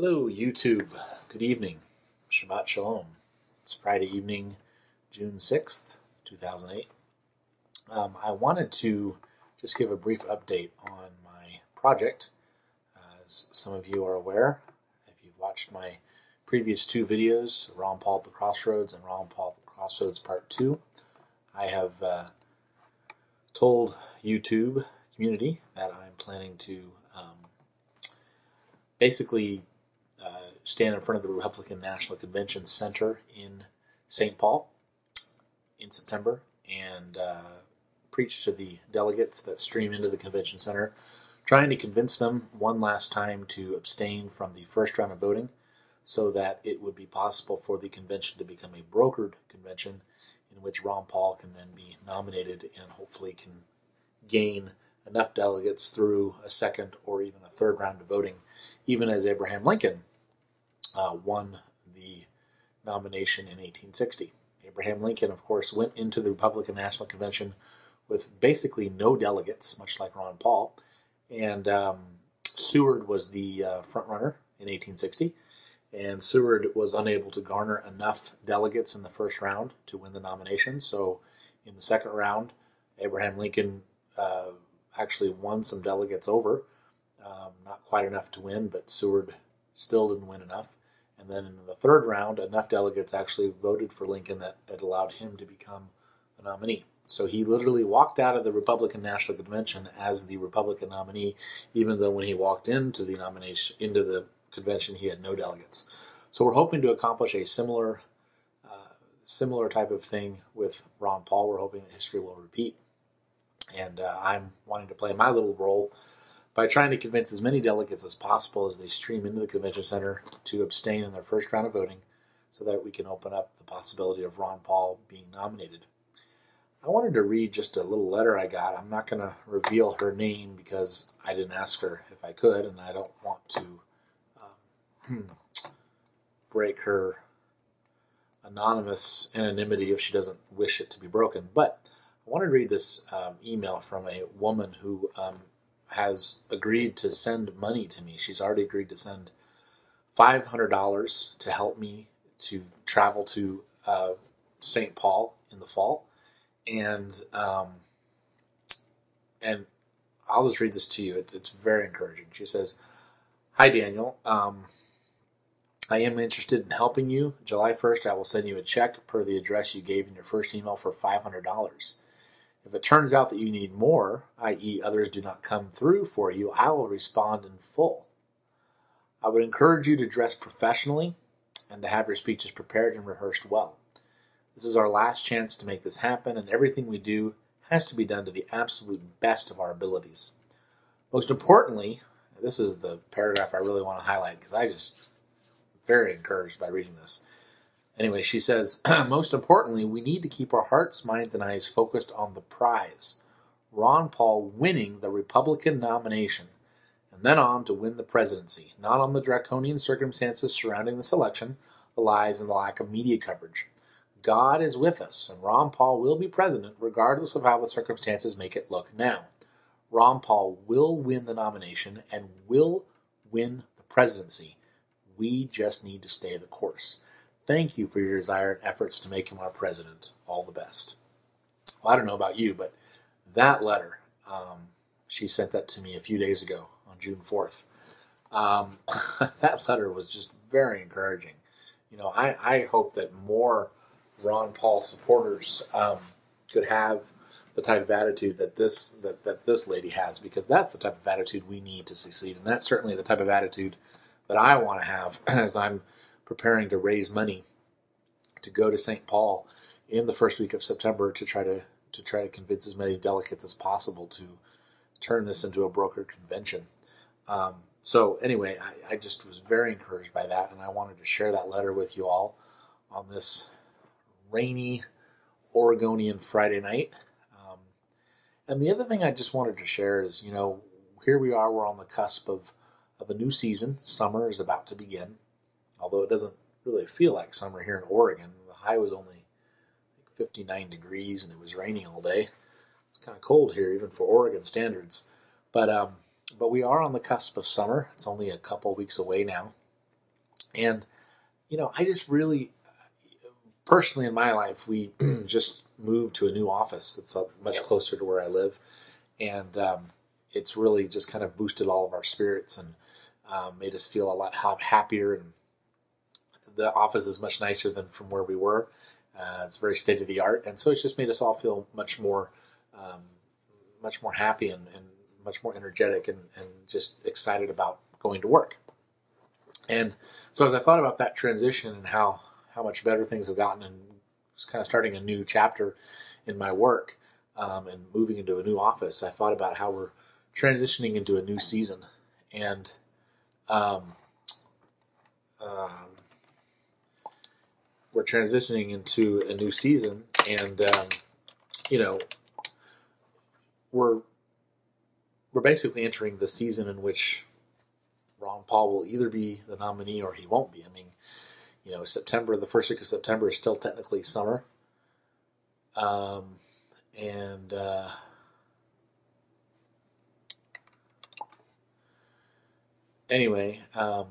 Hello, YouTube. Good evening. Shabbat Shalom. It's Friday evening, June 6th, 2008. Um, I wanted to just give a brief update on my project. As some of you are aware, if you've watched my previous two videos, Ron Paul at the Crossroads and Ron Paul at the Crossroads Part 2, I have uh, told YouTube community that I'm planning to um, basically uh, stand in front of the Republican National Convention Center in St. Paul in September and uh, preach to the delegates that stream into the convention center, trying to convince them one last time to abstain from the first round of voting so that it would be possible for the convention to become a brokered convention in which Ron Paul can then be nominated and hopefully can gain enough delegates through a second or even a third round of voting, even as Abraham Lincoln uh, won the nomination in 1860. Abraham Lincoln, of course, went into the Republican National Convention with basically no delegates, much like Ron Paul, and um, Seward was the uh, front runner in 1860, and Seward was unable to garner enough delegates in the first round to win the nomination. So, in the second round, Abraham Lincoln uh, actually won some delegates over, um, not quite enough to win, but Seward still didn't win enough. And then in the third round, enough delegates actually voted for Lincoln that it allowed him to become the nominee. So he literally walked out of the Republican National Convention as the Republican nominee, even though when he walked into the nomination into the convention he had no delegates. So we're hoping to accomplish a similar uh, similar type of thing with Ron Paul. We're hoping that history will repeat, and uh, I'm wanting to play my little role by trying to convince as many delegates as possible as they stream into the convention center to abstain in their first round of voting so that we can open up the possibility of Ron Paul being nominated. I wanted to read just a little letter I got. I'm not going to reveal her name because I didn't ask her if I could, and I don't want to um, break her anonymous anonymity if she doesn't wish it to be broken. But I wanted to read this um, email from a woman who um, has agreed to send money to me. She's already agreed to send $500 to help me to travel to uh, St. Paul in the fall. And, um, and I'll just read this to you. It's, it's very encouraging. She says, Hi, Daniel. Um, I am interested in helping you. July 1st, I will send you a check per the address you gave in your first email for $500. If it turns out that you need more, i.e., others do not come through for you, I will respond in full. I would encourage you to dress professionally and to have your speeches prepared and rehearsed well. This is our last chance to make this happen, and everything we do has to be done to the absolute best of our abilities. Most importantly, this is the paragraph I really want to highlight because I just very encouraged by reading this. Anyway, she says, most importantly, we need to keep our hearts, minds, and eyes focused on the prize Ron Paul winning the Republican nomination, and then on to win the presidency, not on the draconian circumstances surrounding this election, the lies, and the lack of media coverage. God is with us, and Ron Paul will be president regardless of how the circumstances make it look now. Ron Paul will win the nomination and will win the presidency. We just need to stay the course. Thank you for your desire and efforts to make him our president. All the best. Well, I don't know about you, but that letter, um, she sent that to me a few days ago on June 4th. Um, that letter was just very encouraging. You know, I, I hope that more Ron Paul supporters um, could have the type of attitude that this that, that this lady has because that's the type of attitude we need to succeed and that's certainly the type of attitude that I want to have as I'm preparing to raise money to go to St. Paul in the first week of September to try to to try to convince as many delegates as possible to turn this into a broker convention. Um, so anyway, I, I, just was very encouraged by that, and I wanted to share that letter with you all on this rainy Oregonian Friday night. Um, and the other thing I just wanted to share is, you know, here we are, we're on the cusp of, of a new season. Summer is about to begin although it doesn't really feel like summer here in Oregon. The high was only 59 degrees and it was raining all day. It's kind of cold here, even for Oregon standards. But um, but we are on the cusp of summer. It's only a couple weeks away now, And, you know, I just really, personally in my life, we just moved to a new office that's much closer to where I live. And um, it's really just kind of boosted all of our spirits and um, made us feel a lot happier. And the office is much nicer than from where we were. Uh, it's very state of the art. And so it's just made us all feel much more. Um, much more happy and, and much more energetic and, and just excited about going to work. And so as I thought about that transition and how, how much better things have gotten and just kind of starting a new chapter in my work um, and moving into a new office, I thought about how we're transitioning into a new season. And um, um, we're transitioning into a new season. And, um, you know, we're we're basically entering the season in which Ron Paul will either be the nominee or he won't be. I mean, you know, September, the first week of September is still technically summer. Um, and uh, anyway, um,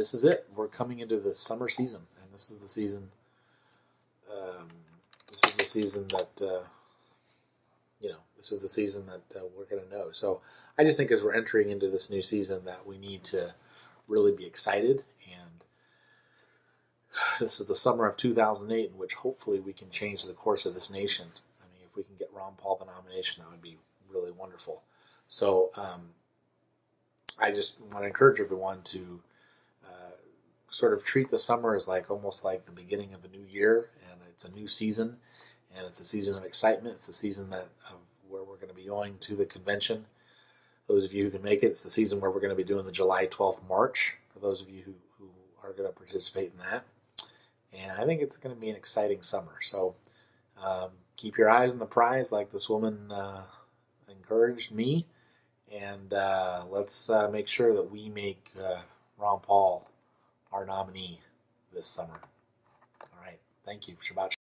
this is it. We're coming into the summer season, and this is the season. Um, this is the season that. Uh, you know, this is the season that uh, we're going to know. So I just think as we're entering into this new season that we need to really be excited. And this is the summer of 2008 in which hopefully we can change the course of this nation. I mean, if we can get Ron Paul the nomination, that would be really wonderful. So um, I just want to encourage everyone to uh, sort of treat the summer as like almost like the beginning of a new year and it's a new season and it's a season of excitement. It's the season that of where we're going to be going to the convention. Those of you who can make it, it's the season where we're going to be doing the July 12th march. For those of you who, who are going to participate in that, and I think it's going to be an exciting summer. So um, keep your eyes on the prize, like this woman uh, encouraged me, and uh, let's uh, make sure that we make uh, Ron Paul our nominee this summer. All right, thank you, Shabbat.